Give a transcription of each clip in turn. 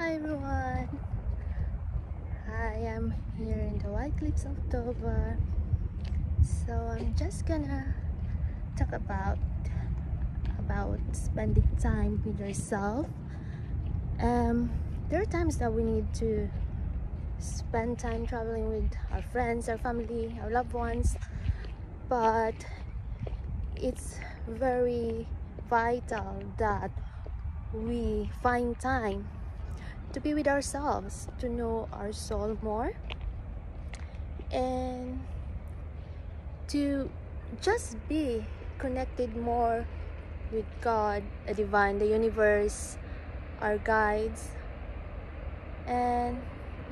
Hi everyone! I am here in the White Cliffs of Dover. So I'm just gonna talk about about spending time with yourself. Um, there are times that we need to spend time traveling with our friends, our family, our loved ones, but it's very vital that we find time to be with ourselves, to know our soul more, and to just be connected more with God, the divine, the universe, our guides. And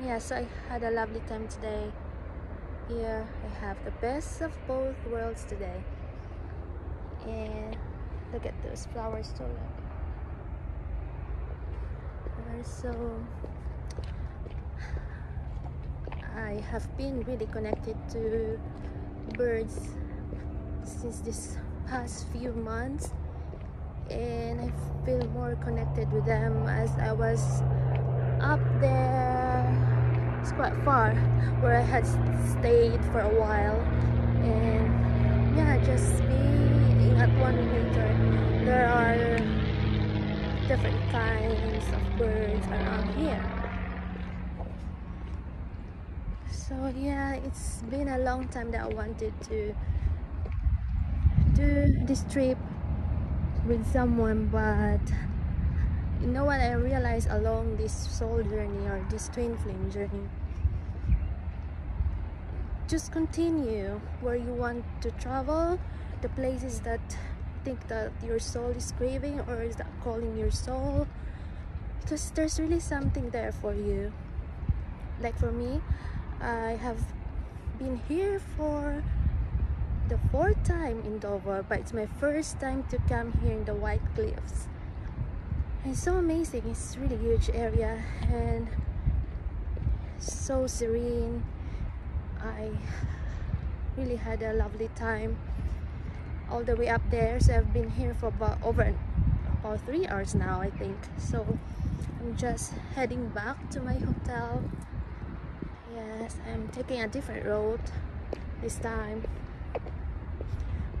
yeah, so I had a lovely time today. Here I have the best of both worlds today. And look at those flowers too. Look. So I have been really connected to birds since this past few months and I feel more connected with them as I was up there. It's quite far where I had stayed for a while and yeah just being at one nature there are different kinds of birds around here. So yeah it's been a long time that I wanted to do this trip with someone but you know what I realized along this soul journey or this twin flame journey? Just continue where you want to travel the places that think that your soul is craving or is that calling your soul? Because there's really something there for you. Like for me I have been here for the fourth time in Dover but it's my first time to come here in the White Cliffs. It's so amazing. It's really huge area and so serene. I really had a lovely time all the way up there. So I've been here for about over about three hours now I think. So I'm just heading back to my hotel. Yes I'm taking a different road this time.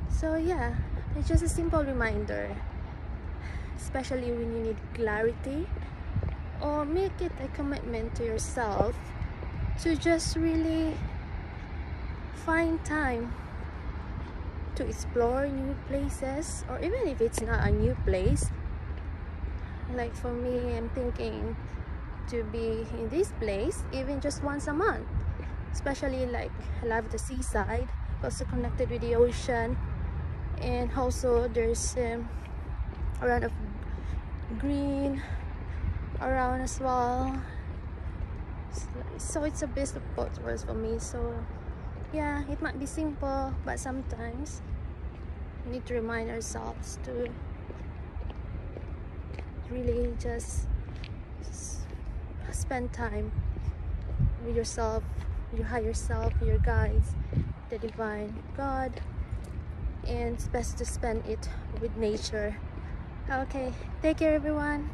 So yeah it's just a simple reminder especially when you need clarity or make it a commitment to yourself to just really find time to explore new places or even if it's not a new place. Like for me I'm thinking to be in this place even just once a month. Especially like I love the seaside also connected with the ocean. And also there's um, a lot of green around as well. So it's a best of both worlds for me. So yeah it might be simple but sometimes we need to remind ourselves to really just spend time with yourself your higher self your guides the divine god and it's best to spend it with nature. Okay take care everyone